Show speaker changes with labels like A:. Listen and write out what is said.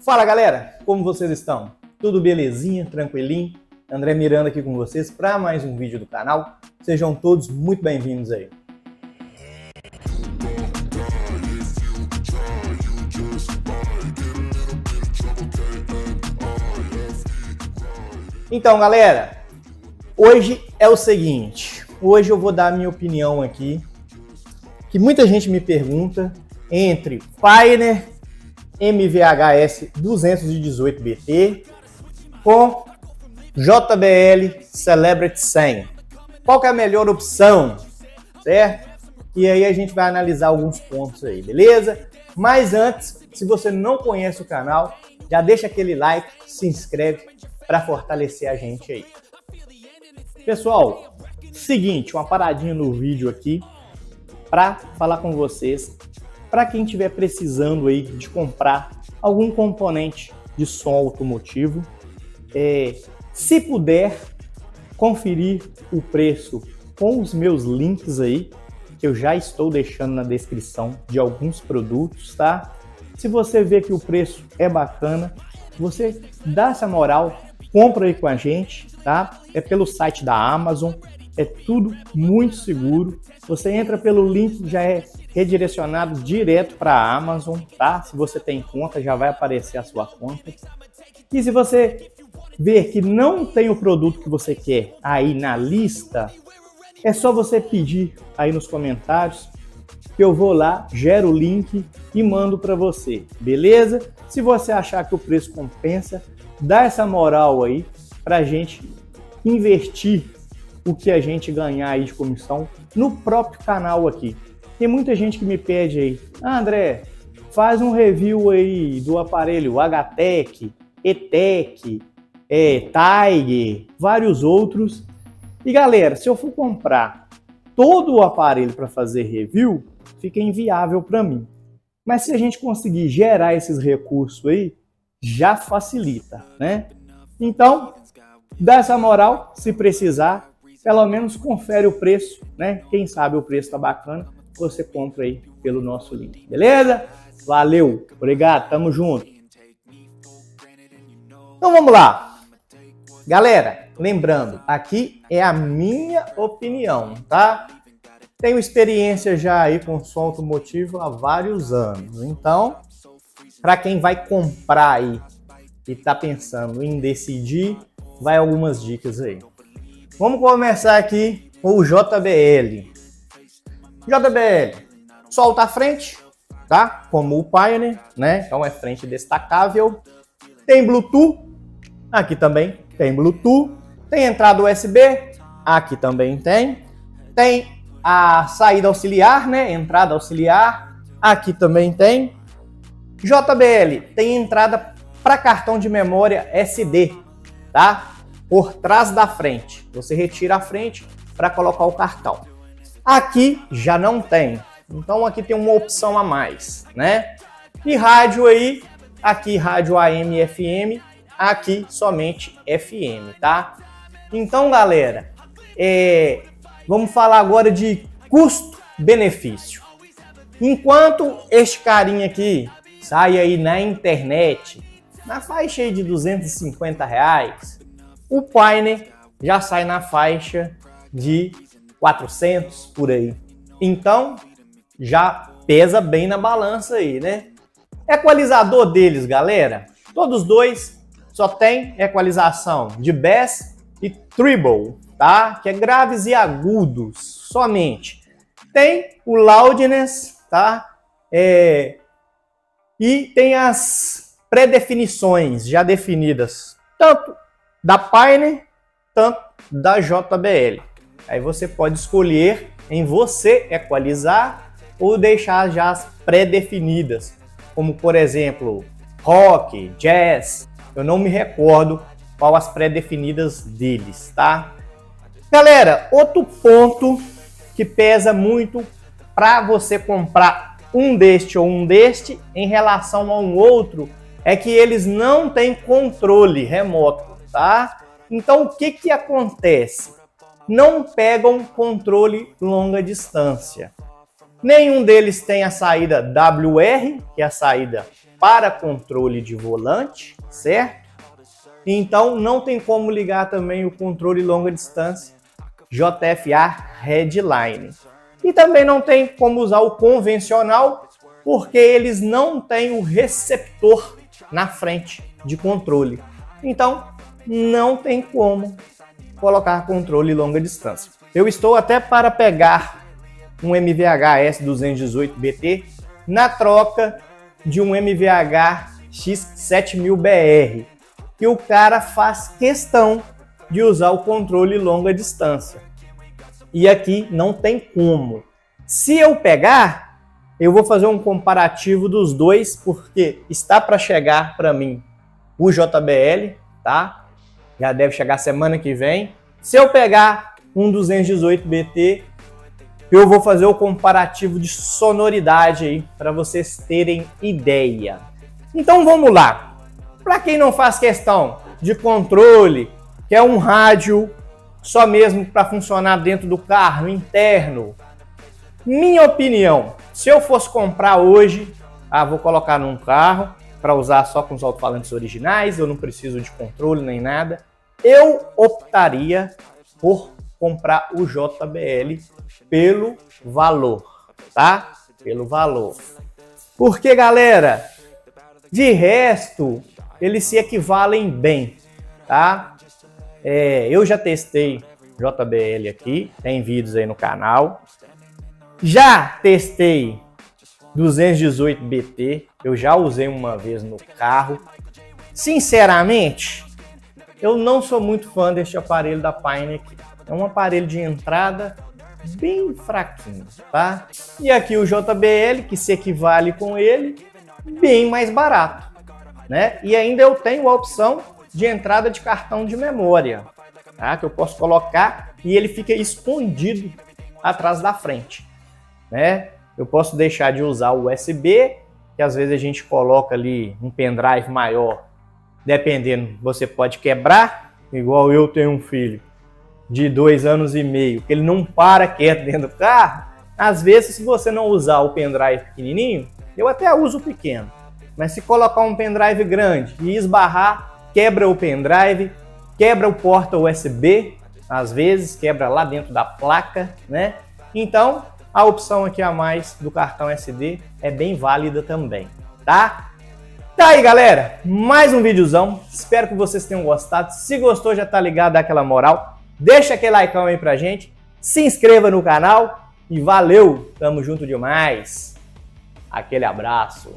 A: Fala galera, como vocês estão? Tudo belezinha, tranquilinho? André Miranda aqui com vocês para mais um vídeo do canal. Sejam todos muito bem-vindos aí. Então, galera, hoje é o seguinte. Hoje eu vou dar a minha opinião aqui, que muita gente me pergunta entre Pioneer MVHS 218BT com JBL Celebrity 100. Qual é a melhor opção, certo? E aí a gente vai analisar alguns pontos aí, beleza? Mas antes, se você não conhece o canal, já deixa aquele like, se inscreve para fortalecer a gente aí. Pessoal, seguinte, uma paradinha no vídeo aqui para falar com vocês, para quem estiver precisando aí de comprar algum componente de som automotivo, é, se puder conferir o preço com os meus links aí, que eu já estou deixando na descrição de alguns produtos, tá? Se você vê que o preço é bacana, você dá essa moral, compra aí com a gente, tá? É pelo site da Amazon, é tudo muito seguro. Você entra pelo link, já é redirecionado direto para a Amazon, tá? Se você tem conta, já vai aparecer a sua conta. E se você ver que não tem o produto que você quer aí na lista, é só você pedir aí nos comentários que eu vou lá, gero o link e mando para você, beleza? Se você achar que o preço compensa, dá essa moral aí para a gente investir o que a gente ganhar aí de comissão no próprio canal aqui. Tem muita gente que me pede aí, ah, André, faz um review aí do aparelho HTEC, ETEC, é, Tiger, vários outros. E galera, se eu for comprar todo o aparelho para fazer review, fica inviável para mim. Mas se a gente conseguir gerar esses recursos aí, já facilita, né? Então, dá essa moral, se precisar, pelo menos confere o preço, né? Quem sabe o preço tá bacana, você compra aí pelo nosso link, beleza? Valeu, obrigado, tamo junto. Então vamos lá. Galera, lembrando, aqui é a minha opinião, tá? Tenho experiência já aí com som automotivo há vários anos. Então, para quem vai comprar aí e tá pensando em decidir, vai algumas dicas aí. Vamos começar aqui com o JBL. JBL, solta a frente, tá? Como o Pioneer, né? Então é frente destacável. Tem Bluetooth, aqui também tem Bluetooth. Tem entrada USB, aqui também tem. Tem a saída auxiliar, né? Entrada auxiliar, aqui também tem. JBL tem entrada para cartão de memória SD, tá? Por trás da frente. Você retira a frente para colocar o cartão. Aqui já não tem. Então aqui tem uma opção a mais, né? E rádio aí, aqui rádio AM e FM, aqui somente FM, tá? Então, galera, é, Vamos falar agora de custo-benefício. Enquanto este carinha aqui sai aí na internet na faixa de 250 reais, o Pioneer já sai na faixa de 400 por aí. Então já pesa bem na balança aí, né? Equalizador deles, galera, todos dois só tem equalização de bass e treble tá? Que é graves e agudos somente. Tem o loudness, tá? É, e tem as pré-definições já definidas, tanto da Pioneer, tanto da JBL. Aí você pode escolher em você equalizar ou deixar já as pré-definidas, como por exemplo, rock, jazz. Eu não me recordo qual as pré-definidas deles, tá? Galera, outro ponto que pesa muito para você comprar um deste ou um deste em relação a um outro é que eles não têm controle remoto, tá? Então o que que acontece? Não pegam controle longa distância. Nenhum deles tem a saída WR, que é a saída para controle de volante, certo? Então não tem como ligar também o controle longa distância JFA Headline. E também não tem como usar o convencional, porque eles não têm o receptor na frente de controle. Então, não tem como colocar controle longa distância. Eu estou até para pegar um MVH S218BT na troca de um MVH X7000BR, que o cara faz questão de usar o controle longa distância. E aqui não tem como. Se eu pegar, eu vou fazer um comparativo dos dois, porque está para chegar para mim o JBL, tá? Já deve chegar semana que vem. Se eu pegar um 218BT, eu vou fazer o comparativo de sonoridade aí para vocês terem ideia. Então vamos lá. Para quem não faz questão de controle, que é um rádio só mesmo para funcionar dentro do carro interno, minha opinião, se eu fosse comprar hoje, ah, vou colocar num carro para usar só com os alto-falantes originais, eu não preciso de controle nem nada, eu optaria por comprar o JBL pelo valor, tá? Pelo valor. Porque, galera, de resto, eles se equivalem bem, tá? É, eu já testei JBL aqui, tem vídeos aí no canal. Já testei 218BT, eu já usei uma vez no carro. Sinceramente, eu não sou muito fã deste aparelho da aqui. É um aparelho de entrada bem fraquinho, tá? E aqui o JBL, que se equivale com ele, bem mais barato, né? E ainda eu tenho a opção de entrada de cartão de memória, tá? Que eu posso colocar e ele fica escondido atrás da frente, né? Eu posso deixar de usar o USB, que às vezes a gente coloca ali um pendrive maior, dependendo, você pode quebrar, igual eu tenho um filho de dois anos e meio, que ele não para quieto dentro do carro, às vezes, se você não usar o pendrive pequenininho, eu até uso o pequeno, mas se colocar um pendrive grande e esbarrar, quebra o pendrive, quebra o porta USB, às vezes quebra lá dentro da placa, né? Então, a opção aqui a mais do cartão SD é bem válida também, tá? Tá aí, galera, mais um videozão. Espero que vocês tenham gostado. Se gostou, já tá ligado, dá aquela moral. Deixa aquele like aí pra gente, se inscreva no canal e valeu, tamo junto demais. Aquele abraço.